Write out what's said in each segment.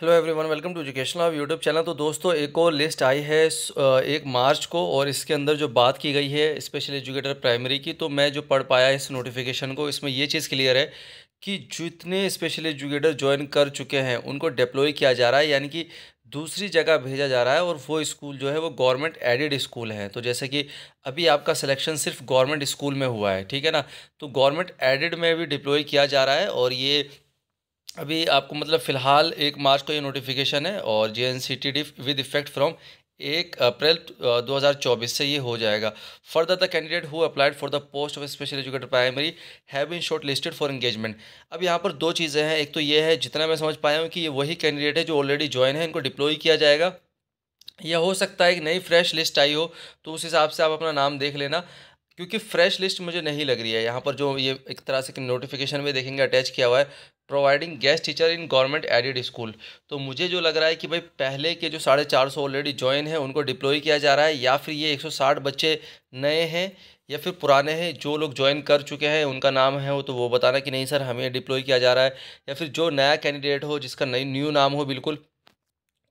Hello everyone welcome to educational YouTube channel तो दोस्तों, एक और लिस्ट आई है एक मार्च को और इसके अंदर जो बात की गई है स्पेशल एजुकेटर प्राइमरी की तो मैं जो पढ़ पाया इस नोटिफिकेशन को, इसमें ये चीज़ क्लियर है कि जितने स्पेशल एजुकेटर ज्वाइन कर चुके हैं, उनको डिप्लॉय किया जा रहा है, यानी कि दूसरी जगह भेजा जा रहा है और वो स्कूल जो है, वो गवर्नमेंट एडेड स्कूल है। तो जैसे कि अभी आपका सिलेक्शन सिर्फ़ गवर्नमेंट स्कूल में हुआ है, ठीक है ना? तो गवर्नमेंट एडेड में भी डिप्लॉय किया जा रहा है और ये अभी आपको मतलब फ़िलहाल एक मार्च को ये नोटिफिकेशन है और J N C T D with effect from एक अप्रैल 2024 से ये हो जाएगा। Further the candidate who applied for the post of special educator primary have been shortlisted for engagement अब यहाँ पर दो चीज़ें हैं। एक तो ये है, जितना मैं समझ पाया हूँ कि ये वही कैंडिडेट है जो ऑलरेडी ज्वाइन है, इनको डिप्लॉय किया जाएगा। या हो सकता है कि नई फ्रेश लिस्ट आई हो तो उस हिसाब से आप अपना नाम देख लेना। क्योंकि फ्रेश लिस्ट मुझे नहीं लग रही है। यहाँ पर जो ये एक तरह से नोटिफिकेशन में देखेंगे अटैच किया हुआ है providing guest teacher in government aided school तो मुझे जो लग रहा है कि भाई पहले के जो साढ़े चार सौ ऑलरेडी ज्वाइन है, उनको डिप्लॉय किया जा रहा है, या फिर ये एक सौ साठ बच्चे नए हैं, या फिर पुराने हैं, जो लोग ज्वाइन कर चुके हैं, उनका नाम है वो तो वो बताना कि नहीं सर, हमें डिप्लॉय किया जा रहा है। या फिर जो नया कैंडिडेट हो, जिसका नई न्यू नाम हो, बिल्कुल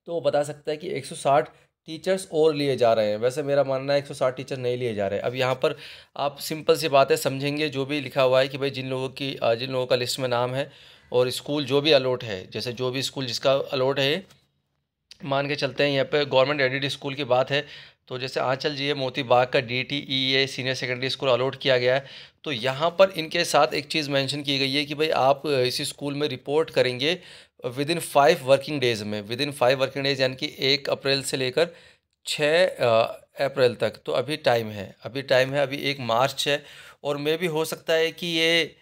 तो वो बता सकता है कि एक सौ साठ टीचर्स और लिए जा रहे हैं। वैसे मेरा मानना है एक सौ साठ टीचर नहीं लिए जा रहे। हैं अब यहाँ पर आप सिंपल सी बातें समझेंगे, जो भी लिखा हुआ है कि भाई जिन लोगों की जिन लोगों का लिस्ट में नाम है और स्कूल जो भी अलॉट है, जैसे जो भी स्कूल जिसका अलॉट है, मान के चलते हैं, यहाँ पे गवर्नमेंट एडिड स्कूल की बात है तो जैसे आंचल जी है, मोती बाग का D T E A senior secondary school allot किया गया है। तो यहाँ पर इनके साथ एक चीज़ मेंशन की गई है कि भाई आप इसी स्कूल में रिपोर्ट करेंगे within five working days में। Within five working days यानी कि एक अप्रैल से लेकर छः अप्रैल तक। तो अभी टाइम है। अभी टाइम है, अभी एक मार्च है। और मे भी हो सकता है कि ये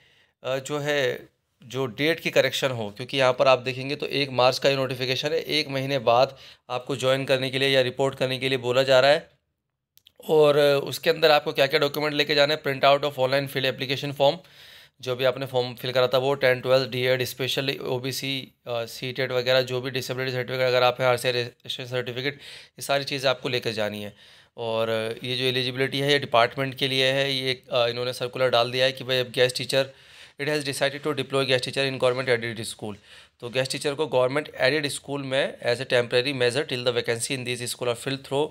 जो है जो डेट की करेक्शन हो, क्योंकि यहाँ पर आप देखेंगे तो एक मार्च का ये नोटिफिकेशन है, एक महीने बाद आपको ज्वाइन करने के लिए या रिपोर्ट करने के लिए बोला जा रहा है। और उसके अंदर आपको क्या क्या डॉक्यूमेंट लेके जाना है? Print out of online fill application form जो भी आपने फॉर्म फिल करा था वो ten twelfth D Ed special O B C C TET वगैरह, जो भी डिसेबिलिटी सर्टिफिकेट अगर आप आर सी सर्टिफिकेट ये सारी चीज़ें आपको लेकर जानी है। और ये जो एलिजिबिलिटी है, ये डिपार्टमेंट के लिए है, ये इन्होंने सर्कुलर डाल दिया है कि भाई अब guest teacher it has decided to deploy guest teacher in government aided school तो गेस्ट टीचर को गवर्नमेंट एडेड स्कूल में as a temporary measure till the vacancy in this school are fill through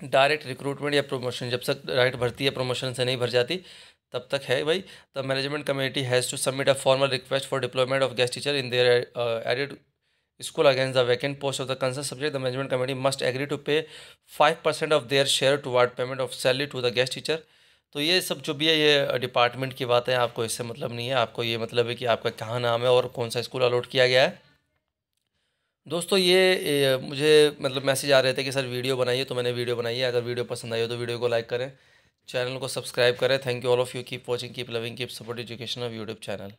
direct recruitment या promotion जब तक direct भर्ती या promotion से नहीं भर जाती, तब तक है भाई। The management committee has to submit a formal request for deployment of guest teacher in their aided school against the vacant post of the concern subject the management committee must agree to pay five percent of their share towards payment of salary to the guest teacher तो ये सब जो भी है ये department की बात है आपको इससे मतलब नहीं है। आपको ये मतलब है कि आपका कहाँ नाम है और कौन सा स्कूल अलॉट किया गया है। दोस्तों ये, ये मुझे मतलब मैसेज आ रहे थे कि सर वीडियो बनाइए। तो मैंने वीडियो बनाई है। अगर वीडियो पसंद आई हो तो वीडियो को लाइक करें। चैनल को सब्सक्राइब करें। Thank you all of you keep watching keep loving keep support education of YouTube channel